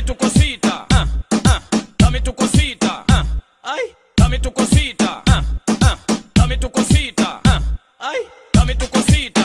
dame tu cosita, ah, ah, dame tu cosita, ah, ay, dame tu cosita, ah, ah, dame tu cosita, ah, ay, dame tu cosita.